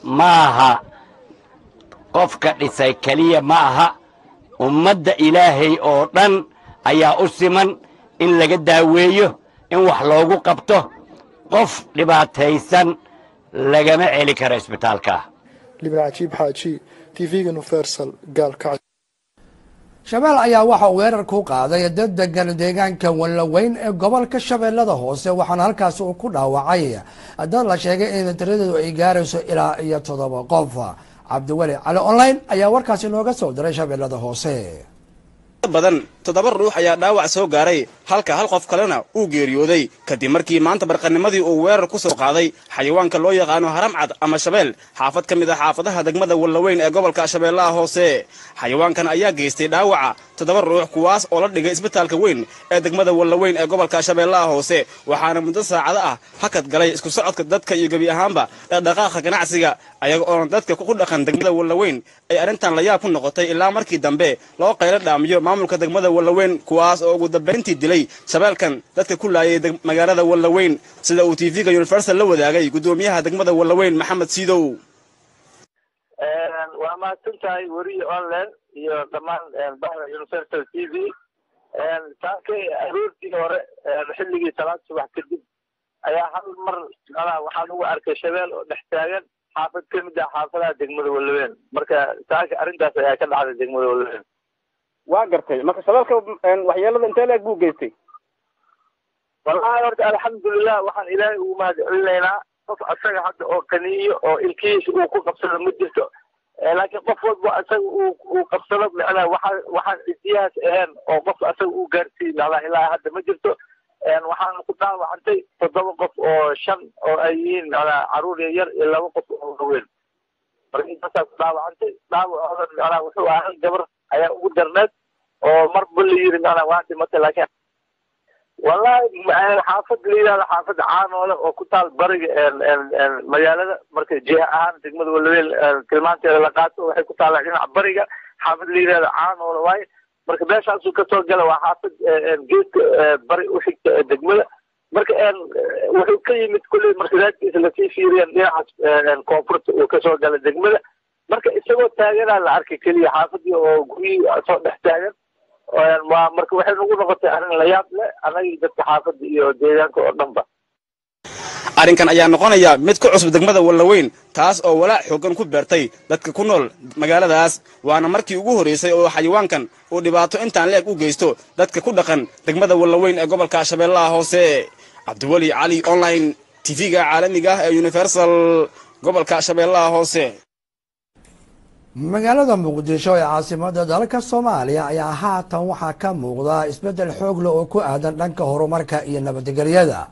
ma aha qofka dhisay keliya ma aha ummadda ilaahay oo dhan ayaa u siman in laga daaweeyo in wax loogu qabto. Qof dhibaataysan lagama celi karo isbitaalkaa
libna cajiib xaaji tv-ga universal gaalkacyo
shabeelle ayaa waxa uu weerar ku qaaday dad degan deegaanka wallaweyn ee gobolka shabeellada hoose waxaana halkaasi uu ku dhaawacay. Dad la sheegay in tiradeedu ay gaarayso ilaa iyo toddoba qof. Cabdiweli cali online ayaa warkaasi nooga soo diray shabeellada hoose.
Badan toddoba ruux ayaa dhaawac soo gaaray. Halka hal qof kalena uu geeriyooday. Kadib markii maanta barqanimadii uu weerar ku soo qaaday xayawaanka loo yaqaano haramcad ama shabeel xaafad ka mid ah xaafadaha degmada wallaweyn ee gobolka shabeellaha hoose. Xayawaankan ayaa geystay dhaawaca toddoba ruux kuwaas oo la dhigay isbitaalka weyn ee degmada wallaweyn ee gobolka shabeellaha hoose. Waxaana muddo saacado ah hakad galay isku socodka dadka iyo gebi ahaanba dhaqdhaqaaqa ganacsiga ayaga oona dadka ku dhaqan degmada wallaweyn ay arrintan layaab ku noqotay ilaa markii dambe loo qaylo dhaamiyo maamulka degmada wallaweyn kuwaas oo ugu dambayntii dilay shabeelkan dadka ku laayay magaalada wallaweyn sida uu tv-ga universal la wadaagay guddoomiyaha degmada wallaweyn maxamed siidow
waa mahadsan tahay weriye online iyo dhammaan bahda universal t v.
Saakay aroortii hore xilligii salaad subax kadib ayaa hal mar macnaha waxaan ugu arkay shabeel oo dhex taagan xaafad ka mid ah xaafadaha degmada wallaween marka saaka arrintaas ayaa ka dhacday degmada wallaween
waa gartay. Marka shabeelka waxyeelada intee leeg buu geystay?
Wallahi horta alxamdulilah waxaan ilaahay ugu mahad celinaynaa qof asaga hadda oo qaniyo oo ilkihiisa uu ku qabsado ma jirto. Laakiin qof walba asaga uu uu qabsado macnaha waxa waxaan cidiyahaas ahayn oo qof asaga uu gaarsiiy macnaha ilaa hadda ma jirto. Waxaana ku dhaawacantay toddoba qof oo shan oo ay yihiin macnaha carruur yar iyo laba qof oo waaweyn marka intaasaa ku dhaawacantay dhaawacooda macnaha wuxuu ahaa gabar ayaa ugu darneed oo marba la yiri macnaha waa dhimatay laakiin wallahi xaafad la yidhahdo xaafad caanoole oo ku taal bariga magaalada. Marka jiha ahaan degmada walaweel tilmaanteeda la qaato waxay ku taallaa dhinaca bariga. Xaafad la yidhahdo caanoole waaye marka meeshaasuu ka soo gala waa xaafad geedka bari u xigta degmada. Marka wuxuu ka yimid kulley marka raadkiisa la sii fiiriyeen dhinacaas koonfurta uu ka soo gala degmada marka isagoo taaganaa la arkay keliya xaafadii oo guryihii soo dhex taagan marka waxay nagu noqotay arrin la yaab leh anagii dadka xaafadda iyo deegaanka oo dhanba.
Arrinkan ayaa noqonaya mid ku cusub degmada wallaweyn taas oo walaac xooggan ku beertay dadka ku nool magaaladaas waana markii ugu horraysay oo xayawaankan uu dhibaato intaan leeg u geysto dadka ku dhaqan degmada wallaweyn ee gobolka shabeellaha hoose. Cabdiweli cali online tv-ga caalamiga ah ee universal gobolka shabeellaha hoose
magaalada muqdisho ee caasimada dalka soomaaliya ayaa haatan waxaa ka muuqda isbeddel xoog leh oo ku aadan dhanka horumarka iyo nabadgelyada.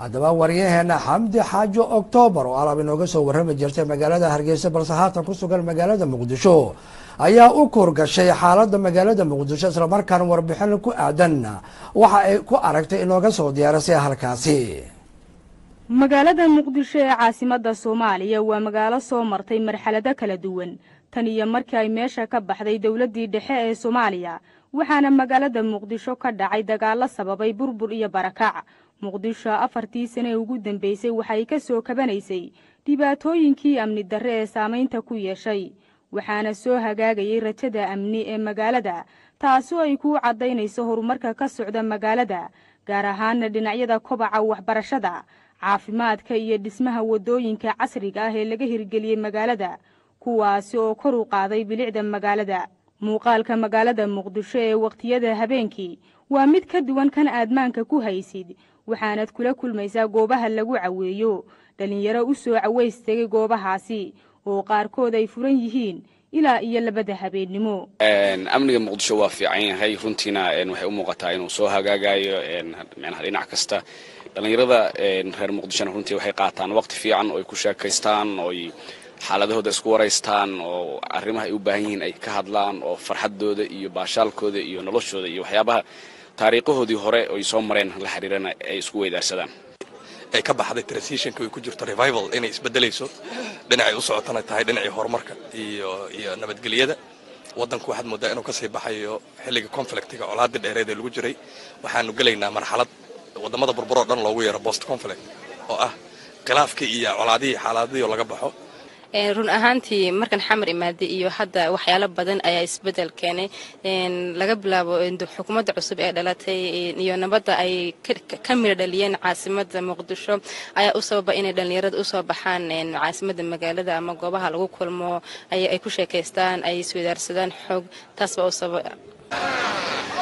Haddaba waryaheena xamdi xaajo oktoobar oo alaab inooga soo warrami jirtay magaalada hargeysa balse haatan ku sugan magaalada muqdisho ayaa u kurgashay xaaladda magaalada muqdisho islamarkaana warbixin ku aadan. Waxa ay ku aragtay inooga soo diyaarisay halkaasi.
Magaalada muqdisho ee caasimada soomaaliya waa magaalo soo martay marxalado kala duwan tan iyo markii ay meesha ka baxday dowladdii dhexe ee soomaaliya waxaana magaalada muqdisho ka dhacay dagaallo sababay burbur iyo barakac. Muqdisho afartii sane ee ugu dambeysay waxay ka soo kabanaysay dhibaatooyinkii amni darre ee saamaynta ku yeeshay waxaana soo hagaagayay rajada amni ee magaalada taasoo ay kuu caddaynayso horumarka ka socda magaalada gaar ahaana dhinacyada kobaca waxbarashada caafimaadka iyo dhismaha waddooyinka casriga ah ee laga hirgeliyey magaalada kuwaasi oo kor u qaaday bilicda magaalada. Muuqaalka magaalada muqdisho ee wakhtiyada habeenkii waa mid ka duwan kan aadmaanka ku haysid waxaanad kula kulmaysaa goobaha lagu caweeyo. Dhallinyaro u soo caways tegay goobahaasi oo qaarkood ay furan yihiin ilaa iyo labada habeennimo
amniga muqdisho waa fiican yahay. Runtiina waxay u muuqataa inuu soo hagaagayo micnaha dhinac kasta. Dhallinyarada reer muqdishona runtii waxay qaataan waqti fiican oo ay ku sheekaystaan oo ay xaaladahooda isku waraystaan oo arrimaha ay u baahan yihiin ay ka hadlaan oo farxadooda iyo baashaalkooda iyo noloshooda iyo waxyaabaha taariikhahoodii hore ay soo mareen la xiriirana ay isku weydaarsadaan.
Ay ka baxday transitionka ay ku jirto revival inay isbedelayso. Dhinacay u socotana tahay dhinacii horumarka iyo nabadgelyada. Waddanku waxaad moodaa inuu ka sii baxayo xilliga conflictiga colaadii dheereed ee lagu jiray. Waxaanu gelaynaa marxalad waddamada burburoo dhan loogu yeero post conflict oo ah khilaafkii iyo colaadihii xaaladihii laga baxo
run ahaantii markan xamar imaaday iyo hadda waxyaalo badan ayaa isbeddel keenay. Laga bilaabo xukuumadda cusub ee dhalatay iyo nabadda ay ka midho dhaliyeen caasimada muqdisho ayaa u sababa inay dhallinyarada u soo baxaan. Caasimada magaalada ama goobaha lagu kulmo ay ku sheekaystaan ay iswadaarsadaan xoog. Taasbaa sababa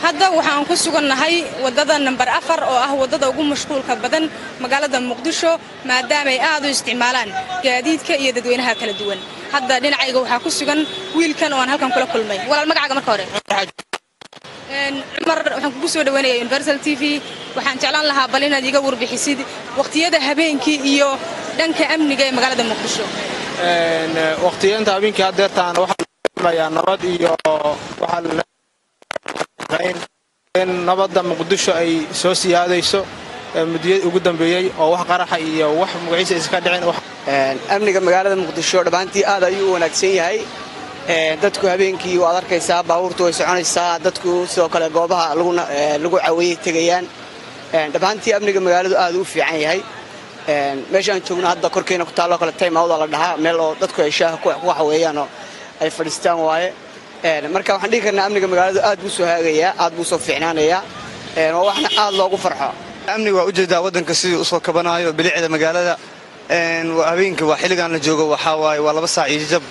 hadda waxaan ku sugannahay waddada namber afar oo ah waddada ugu mashquulka badan magaalada muqdisho maadaamaay aad u isticmaalaan gaadiidka iyo dadweynaha kala duwan. Hadda dhinacayga waxaa ku sugan wiilkan oo aan halkan kula kulmay. Walaal magacaaga marka hore. Cumar waxaan kugu soo dhaweynaya universal t v. Waxaan jeclaan lahaa bal inaad iga warbixisid waqtiyada habeenkii iyo dhanka amniga ee magaalada muqdisho.
Waqtiyeenta habeenkii hadeertaan waxaa nabad iyo waxaa in nabadda muqdisho ay soo siyaadayso mudiyad ugu dambeeyey oo wax qaraxa iyo wax magaciisa iska dhicin
amniga magaalada muqdisho dhammaantii aad ayuu u wanaagsan yahay. Dadku habeenkii waad arkaysaa baabuurtu way soconaysaa dadku sidoo kale goobaha lagu caweeyey tegayaan. Dhammaantii amniga magaaladu aad u fiican yahay. Meeshaan joogno hadda korkeena ku taalloo kale taymawda la dhahaa meel oo dadku ay shaaha ku caweeyaan oo ay fadhiistaan waaye marka waxaan dhihi karnaa amniga magaaladu aad buu soo haagayaa aad buu soo fiicnaanayaa waa waxna aad loogu farxo. Amniga waa u jeedaa waddanka sidii u soo kabanaayo bilicda magaalada. Habeenkii waa xilligan la joogo waxaa waaye waa laba saac iyo jab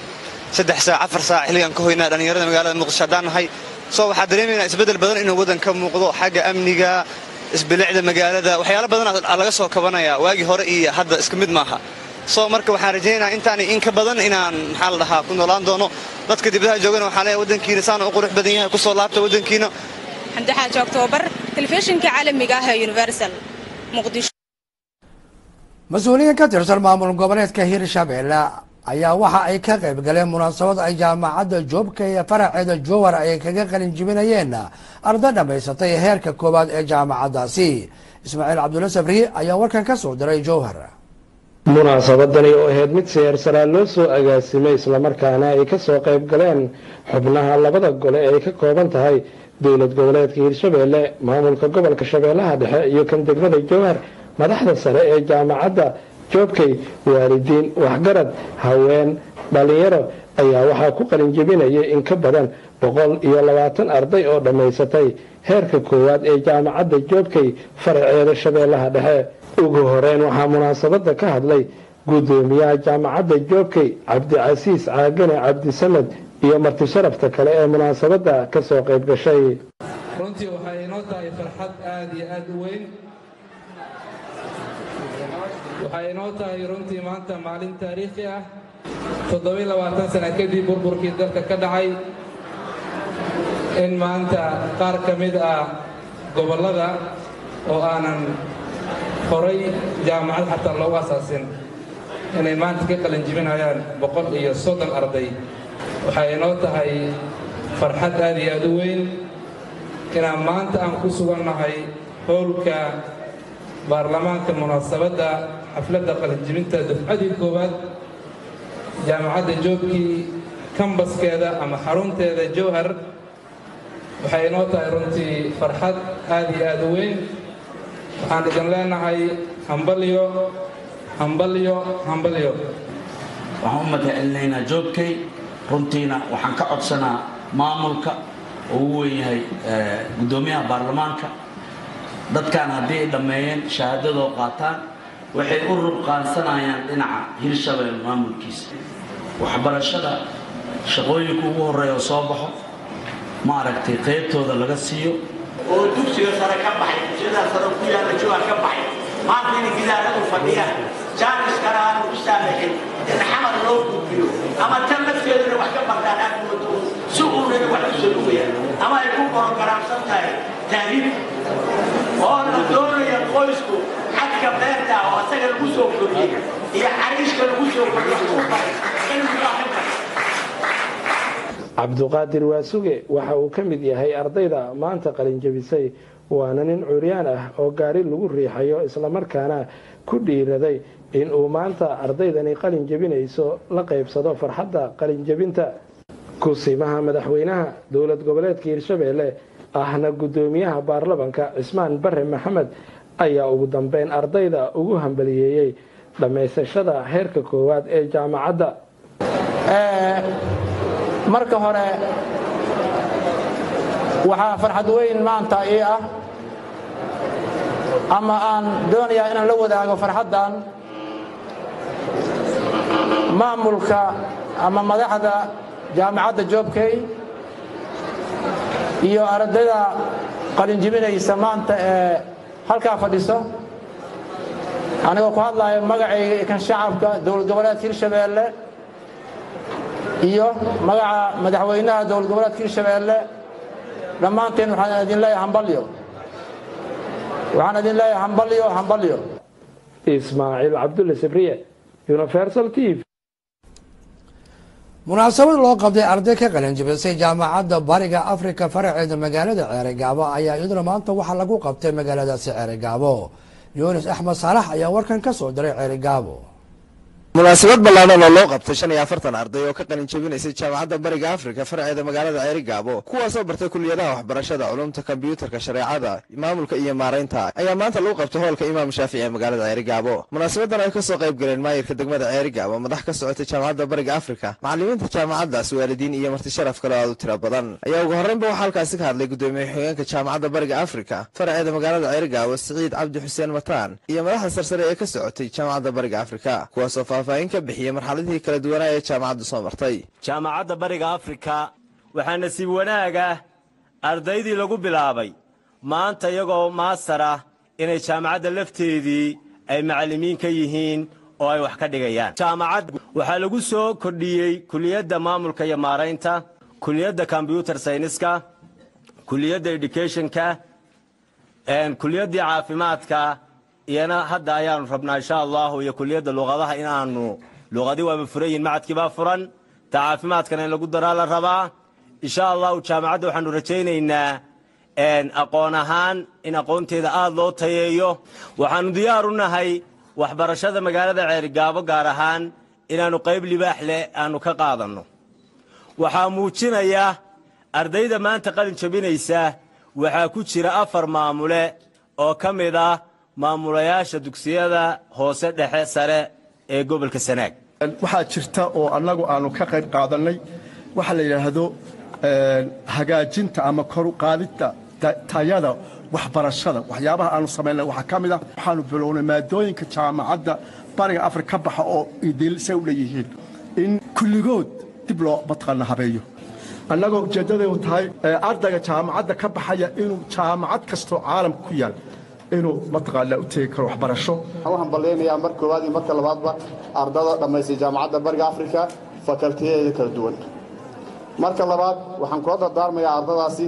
saddex saac afar saac xilligan ka hoynaa dhallinyarada magaalada muqdisho haddaan nahay. Soo waxaa dareemaynaa isbeddel badan inuu waddan ka muuqdo xagga amniga isbilicda magaalada. Waxyaalo badan laga soo kabanayaa waagii hore iyo hadda isku mid maaha soo marka waxaan rajaynayaa intaani in ka badan inaan maxaa la dhahaa ku noolaan doono dadka dibadaha joogana. Waxaan leeyahay waddankiina saan u qurux badan yahay ku soo laabta waddankiina
xamdi xaaji oktoobar telefishinka caalamiga ah ee universal muqdisho.
Mas'uuliyiin ka tirsan maamul goboleedka hirshabelle ayaa waxa ay ka qayb galeen munaasabad ay jaamacadda joobka ee faraceeda jowhar ay kaga qalin jibinayeen. Arday dhammaysatay heerka koowaad ee jaamacaddaasi. Ismaaciil cabdulla sabriye ayaa warkan ka soo diray jowhar
munaasabadani oo ahayd mid seersaraa loo soo agaasimay islamarkaana ay ka soo qayb galeen xubnaha labada gole ee ay ka kooban tahay dowlad goboleedka hirshabelle maamulka gobolka shabeellaha dhexe iyo kan degmada jowhar madaxda sare ee jaamacadda joobkay waalidiin waxgarad haween. Dhallinyaro ayaa waxaa ku qalinjebinayay in ka badan boqol iyo labaatan arday oo dhammaysatay heerka koowaad ee jaamacadda joobkay faraceeda shabeellaha dhexe ugu horeyn waxaa munaasabadda ka hadlay guddoomiyaha jaamacadda joobkay cabdicasiis caagane cabdisamed iyo marti sharafta kale ee munaasabadda ka soo qayb gashay.
Runtii waxay inoo tahay farxad aad iyo aad u weyn. Waxay inoo tahay runtii maanta maalin taariikhi ah. Sana kadib burburkii dalka ka dhacay in maanta qaar ka mid ah gobollada oo aanan horay jaamacad xataa loogu asaasin inay maanta ka qalin jibinayaan boqol iyo soddon arday. Waxay inoo tahay farxad aad iyo aad u weyn. Inaan maanta aan ku sugannahay howlka baarlamaanka munaasabadda xafladda qalinjibinta dufcadii koowaad jaamacadda joogkii kambaskeeda ama xarunteeda jowhar waxay inoo tahay runtii farxad aad iyo aad u weyn waxaan idin leenahay hambalyo hambalyo hambalyo.
Waxaan u mahadcelinaynaa joogkay. Runtiina waxaan ka codsanaa maamulka oo weyn yahay guddoomiyaha baarlamaanka. Dadkan haddii dhammeeyeen shahaadadoo qaataan waxay u rubqaansanayaan dhinaca hirshabelle maamulkiisa. Waxbarashada shaqooyinka ugu horreeya oo soo baxo ma aragtay qaybtooda laga siiyo
oo dugsiga sare ka baxay dugsiyada sare ku yaalla jowhar ka baxay. Maanta inay gidaaradu fadhiyaan jaaniskana aanu u saamaxin in xamar loo gudbiyo ama tan lafteeduna wax ka bartaan aad moodo si uunana wax u salugayaan ama ay ku borogaraamsan tahay taariif oo la doonaya qoysku xadka beerta oo asaga lagu soo kordhiyey iyo xariishka lagu soo kordhiyey ku baray in
cabduqaadir waasuge waxa uu ka mid yahay ardayda maanta qalinjabisay waana nin curyaan ah oo gaari lagu riixayo islamarkaana ku dhiiraday in uu maanta ardaydani qalin jebinayso la qaybsado farxadda qalinjebinta kusimaha madaxweynaha dowlad goboleedka hirshabelle ahna guddoomiyaha baarlamanka cismaan bare maxamed ayaa ugu dambeyn ardayda ugu hambaliyeeyey dhammaysashada heerka koowaad ee jaamacadda
marka hore waxaa farxad weyn maanta ii ah. Ama aan doonayaa inaan la wadaago farxaddan maamulka ama madaxda jaamacadda joobkey iyo ardayda qalinjibinaysa maanta ee halkaa fadhiso. Anigoo ku hadlaya magacayga kan shacabka dowlad goboleedka hirshabeelle iyo magaca madaxweynaha dowlad goboleedka hirshabeelle dhammaanteen waxaan idin leeyahay hambalyo waxaan idin leeyahay hambalyo hambalyo
ismaaciil cabdulle sabriye universal t v.
Munaasabad loo qabtay arday ka qalinjibisay jaamacadda bariga afrika faraceeda magaalada ceeregaabo ayaa iyaduna maanta waxaa lagu qabtay magaaladaasi ceeregaabo. Yunis axmed saalax ayaa warkan ka soo diray ceeregaabo
munaasabad ballaadhan oo loo qabtay shan iyo afartan arday oo ka qalin jebinaysay jaamacadda bariga afrika farceeda magaalada ceerigaabo kuwaasoo bartay kuliyadaha waxbarashada culumta kombyuutarka shareecada maamulka iyo maaraynta ayaa maanta lagu qabtay hoolka imaam shaafici ee magaalada ceerigaabo munaasabadan ay ka soo qayb galeen maayirka degmada ceerigaabo madax ka socotay jaamacadda bariga afrika macallimiinta jaamacaddaas waalidiin iyo marti sharaf kale aad u tiro badan. Ayaa ugu horreynba waxaa halkaasi ka hadlay gudoomiye xigeenka jaamacadda bariga afrika farceeda magaalada ceerigaabo siciid cabdi xuseen mataan iyo madaxda sarsare ee ka socotay jaamacadda bariga afrika kuwaasoo faahfaahin bixiyey marxaladihii kala duwanaa ee jaamacaddu soo martay.
Jaamacadda bariga afrika waxaa nasiib wanaag ah ardaydii lagu bilaabay. Maanta iyagoo maastar ah inay jaamacadda lafteedii ay macallimiin ka yihiin oo ay wax ka dhigayaan. Jaamacadda waxaa lagu soo kordhiyey kuliyadda maamulka iyo maaraynta kuliyadda kombyuutar sayniska kuliyadda educationka kuliyaddii caafimaadka iyana hadda ayaanu rabnaa insha allahu iyo kuliyadda luqadaha inaanu luqadii waaba furan yihiin macadkii baa furan ta caafimaadkana in lagu daraa la rabaa. Insha allahu jaamacadda waxaanu rajaynaynaa aqoon ahaan in aqoonteeda aada loo tayeeyo. Waxaanu diyaar u nahay waxbarashada magaalada ceerigaabo gaar ahaan inaannu qayb libaax leh aanu ka qaadanno. Waxaa muujinaya ardayda maanta qalin jabinaysa waxaa ku jira afar maamule oo ka mid ah maamulayaasha dugsiyada hoose dhexe sare ee gobolka sanaag
waxaa jirta oo annagu aanu ka qayb qaadannay waxa la yidhaahdo hagaajinta ama koru qaadidda tayada waxbarashada. Waxyaabaha aanu samaynay waxaa ka mid ah waxaanu bilownay maadooyinka jaamacadda bariga afrika ka baxa oo idilsay u leeyihiin in kulligood dib loo mataqaana habeeyo. Annagoo ujeeddadaydu tahay ardayga jaamacadda ka baxaya inuu jaamacad kastoo caalamka ku yaal inuu mataqaana u tegi karo waxbarasho.
Waxaan u hambaleynayaa mar koowaad iyo marka labaadba ardada dhammaystay jaamacadda bariga afrika fakaltiyadeeda kala duwan. Marka labaad waxaan kula dardaarmayaa ardadaasi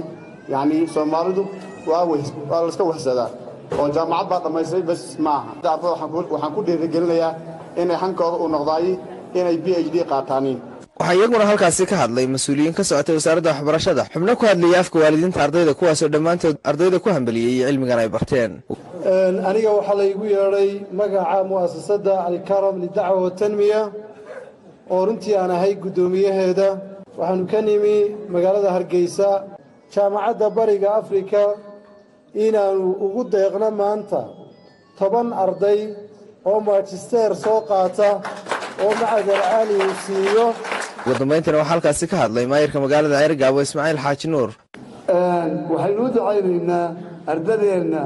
yacnii soomaalidu waa layska wahsadaa oo jaamacad baa dhammaystay bes maaha. Ardada waxaan ku dhiirigelinayaa inay hankooda uu noqdaay inay b h d qaataaniin
waxaa iyaguna halkaasi ka hadlay mas'uuliyiin ka socotay wasaaradda waxbarashada xubno ku hadlayay afka waalidiinta ardayda kuwaasoo dhammaantood ardayda ku hambeliyey iyo cilmigan ay barteen.
Aniga waxaa laygu yeedhay magaca mu'asasadda alkaram lidacwa watanmiya oo runtii aan ahay guddoomiyaheeda. Waxaannu ka nimi magaalada hargeysa jaamacadda bariga afrika inaannu ugu deeqno maanta toban arday oo maajisteer soo qaata oo macadal caali uu siiyo
ugu dambayntiina waxaa halkaasi ka hadlay maayirka magaalada ceerigaabo ismaaciil xaaji nuur.
Waxaynu u ducaynaynaa ardadeenna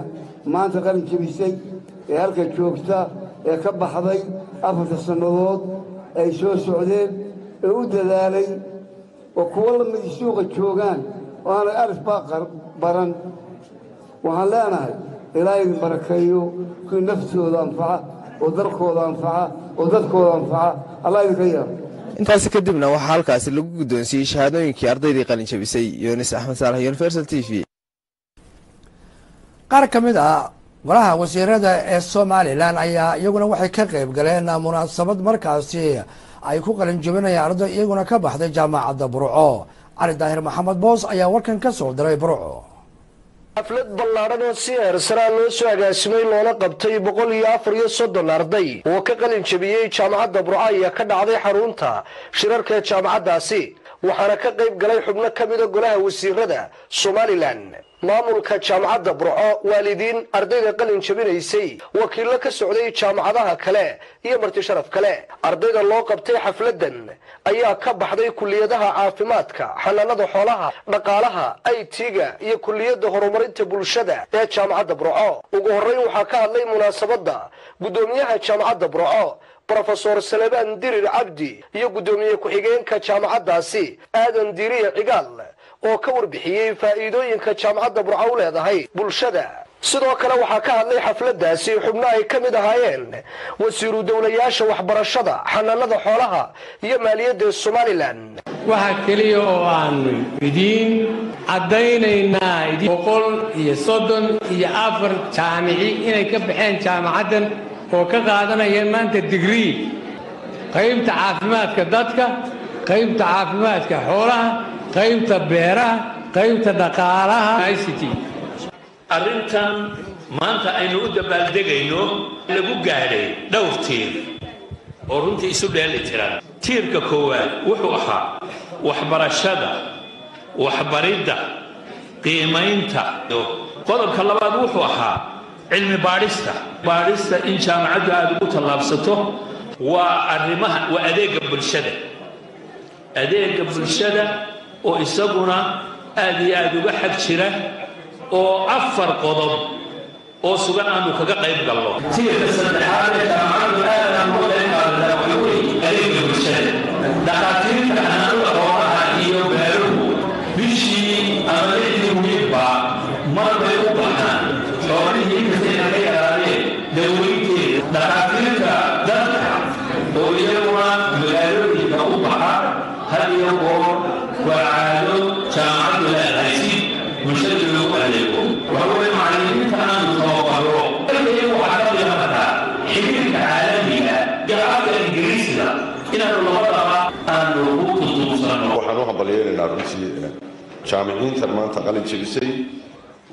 maanta qalin jebisay ee halka joogta ee ka baxday afarta sannadood ay soo socdeen ee u dadaalay oo kuwo lamidi suuqa joogaan oo aanay alif baa baran. Waxaan leenahay ilaa idin barakeeyo kii naftooda anfaca oo dalkooda anfaca oo dadkooda anfaca allah idinka yeelo
intaasi kadibna waxaa halkaasi lagu guddoonsiiyey shahaadooyinkii ardaydii qalin jabisay yunis axmed saalax universal t v.
Qaar ka mid ah golaha wasiirada ee somalilan ayaa iyaguna waxay ka qayb galeen munaasabad markaasi ay ku qalin jabinayaan arday iyaguna ka baxday jaamacadda burco cali daahir maxamed boos ayaa warkan ka soo diray burco
xaflad ballaadhan oo si eersaraa loo soo agaasimay loona qabtay boqol iyo afar iyo soddon arday. Oo ka qalin jabiyey jaamacadda burco ayaa ka dhacday xarunta shirarka jaamacaddaasi waxaana ka qayb galay xubno ka mida golaha wasiirada somalilan. Maamulka jaamacadda burco waalidiin ardayda qalin jabinaysay wakiillo ka socday jaamacadaha kale iyo marti sharaf kale. Ardayda loo qabtay xafladdan ayaa ka baxday kuliyadaha caafimaadka xanaanada xoolaha dhaqaalaha aytiga iyo kuliyadda horumarinta bulshada ee jaamacadda burco. Ugu horrayn waxaa ka hadlay munaasabadda guddoomiyaha jaamacadda burco brofesor salebaan dirir cabdi iyo guddoomiye ku-xigeenka jaamacaddaasi aadan diriye cigaal oo ka warbixiyey faa'iidooyinka jaamacadda burco u leedahay bulshada. Sidoo kale waxaa ka hadlay xafladdaasi xubno ay ka mid ahaayeen wasiiru dowlayaasha waxbarashada xanaanada xoolaha iyo maaliyadda somalilan.
Waxaa keliya oo aanu idiin caddaynaynaa boqol iyo soddon iyo afar jaamici inay ka baxeen jaamacaddan oo ka qaadanaya maanta digrii qaybta caafimaadka dadka qaybta caafimaadka xoolaha qaybta beeraha qaybta dhaqaalaha. I c t.
Arrintan maanta aynu u dabaaldegayno lagu gaadhay dhowr tiir oo runtii isu dheeli tiran tiirka koowaad wuxuu ahaa waxbarashada waxbaridda qiimaynta. Qodobka labaad wuxuu ahaa cilmi baadhista baadhista in jaamacaddu aada ugu tallaabsato waa arrimaha waa adeegga bulshada. Adeegga bulshada oo isaguna aad iyo aada uga xag jira oo afar qodob oo sugan aanu kaga qayb galno. Tiirka saddexaad ee jaamacaddu aad aan uga qayb qaadataa waxa weeye adeegga bulshada. Dhakhaatiirta
jaamiciintan maanta qalin jebisay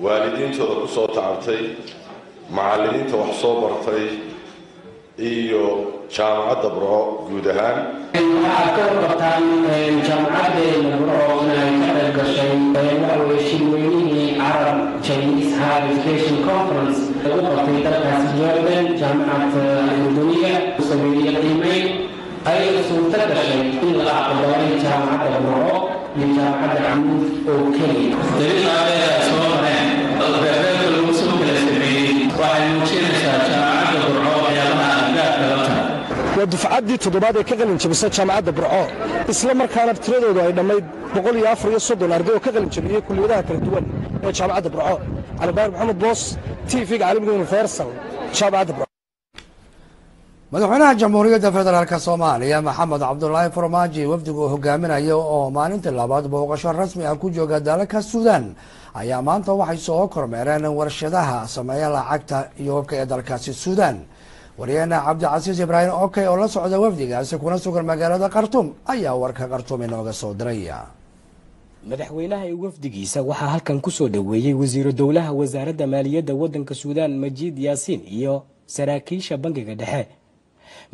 waalidiintooda ku soo tacabtay macallimiinta wax soo bartay iyo jaamacadda burco guud ahaan.
Waxaad ka warqabtaan jaamacadeena burco inay ka qayb gashay waxa weye shirweynihii carab chinese higher education conference lagu qabtay dalkaasi jordan jaamacad urduniya sameeyey qiimeyn ayay suurto gashay in la aqbalay jaamacadda burco iyo jaamacadda camuud oo keliya
dariiqaadeeda soo mareen beerbeerka lagu soo kala sameeyey waxay muujinaysaa jaamacadda burco waxyaabaha aggaarka la tahay
waa dufcaddii toddobaad ee ka qalin jabisa jaamacadda burco isla markaana tiradoodu ay dhammayd boqol iyo afar iyo soddon arday oo ka qalin jabiyey kulliyadaha kala duwan ee jaamacadda burco calibaar maxamed boos t v-ga caalamiga universal jaamacadda burco
madaxweynaha jamhuuriyadda federaalk soomaaliya maxamed cabdulaahi farmaajo wafdiga uu hogaaminayo oo maalintii labaad booqasho rasmi ah ku jooga dalka suudan ayaa maanta waxay soo kormeereen warshadaha sameeya lacagta iyo hubka ee dalkaasi suudan waryaheena cabdicasiis ibraahim okey oo la socda wafdigaasi kuna sugan magaalada khartuum ayaa warka khartuum inooga soo diray
madaxweynaha iyo wafdigiisa waxaa halkan ku soo dhoweeyey wasiiru dowlaha wasaaradda maaliyadda waddanka suudaan majiid yaasiin iyo saraakiisha bangiga dhexe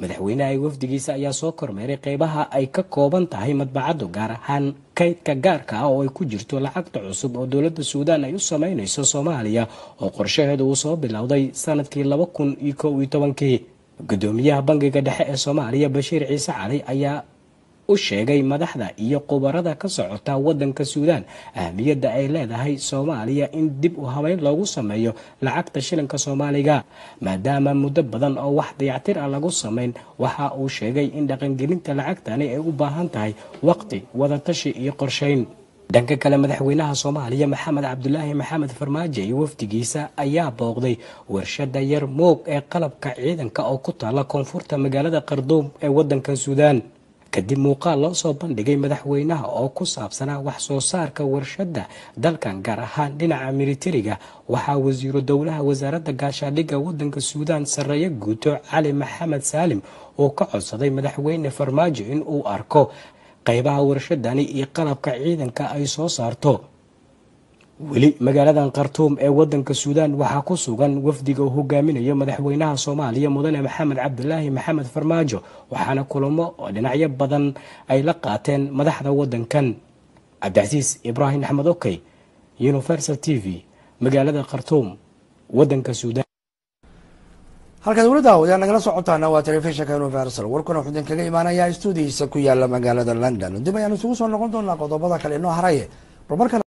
madaxweynaha iyo wafdigiisa ayaa soo kormeeray qeybaha ay ka kooban tahay madbacaddu gaar ahaan kaydka gaarka ah oo ay ku jirto lacagta cusub oo dowladda suudaan ay u sameynayso soomaaliya oo qorshaheedu uu soo bilowday sannadkii laba kun iyo kow iyo tobankii. Gudoomiyaha bangiga dhexe ee soomaaliya bashiir ciise cali ayaa u sheegay madaxda iyo khubarada ka socota wadanka suudaan. Ahmiyadda ay leedahay soomaaliya in dib u habeyn loogu sameeyo lacagta shilinka soomaaliga. Maadaama muddo badan oo wax dayactir ah lagu sameyn waxa uu sheegay in dhaqangelinta lacagtani ay u baahan tahay waqti wadatashi iyo qorsheyn. Dhanka kale madaxweynaha soomaaliya maxamed cabdulaahi maxamed farmaajo iyo wafdigiisa ayaa booqday warshada yar moog ee qalabka ciidanka oo ku taala koonfurta magaalada qarduum ee wadanka suudaan kadib muuqaal loo soo bandhigay madaxweynaha oo ku saabsanaa wax soo saarka warshadda dalkan gaar ahaan dhinaca militariga waxaa wasiiru dowlaha wasaaradda gaashaadhigga wadanka suudaan sarreeye guuto cali maxamed saalim oo ka codsaday madaxweyne farmaajo in uu arko qeybaha warshadani iyo qalabka ciidanka ay soo saarto weli magaaladan khartuum ee wadanka suudaan waxaa ku sugan wafdiga uu hogaaminayo madaxweynaha soomaaliya mudane maxamed cabdulaahi maxamed farmaajo waxaana kulamo oo dhinacyo badan ay la qaateen madaxda wadankan cabdicasiis ibraahim axmed okey universal t v magaalada khartuum wadanka suudaan.
Halkaad weli daawadeen nagala socotaana waa telefishinka universal. Warkuna wuxuu idinkaga imaanayaa stuudihiisa ku yaalla magaalada london. Dib ayaan isugu soo noqon doonaa qodobada kale inoo haraye